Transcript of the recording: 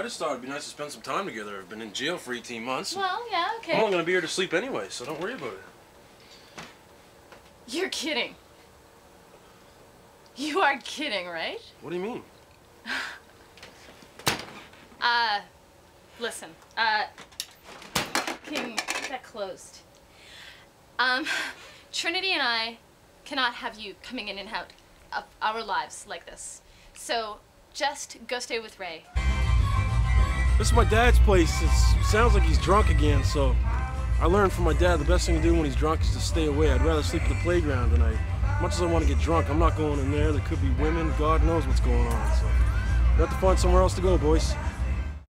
I just thought it'd be nice to spend some time together. I've been in jail for 18 months. Well, yeah, okay. I'm only gonna be here to sleep anyway, so don't worry about it. You're kidding. You are kidding, right? What do you mean? Uh, listen, uh, can get that closed. Um, Trinity and I cannot have you coming in and out of our lives like this. So just go stay with Ray. This is my dad's place. It sounds like he's drunk again, so I learned from my dad the best thing to do when he's drunk is to stay away. I'd rather sleep at the playground tonight. Much as I want to get drunk, I'm not going in there. There could be women. God knows what's going on. So we have to find somewhere else to go, boys.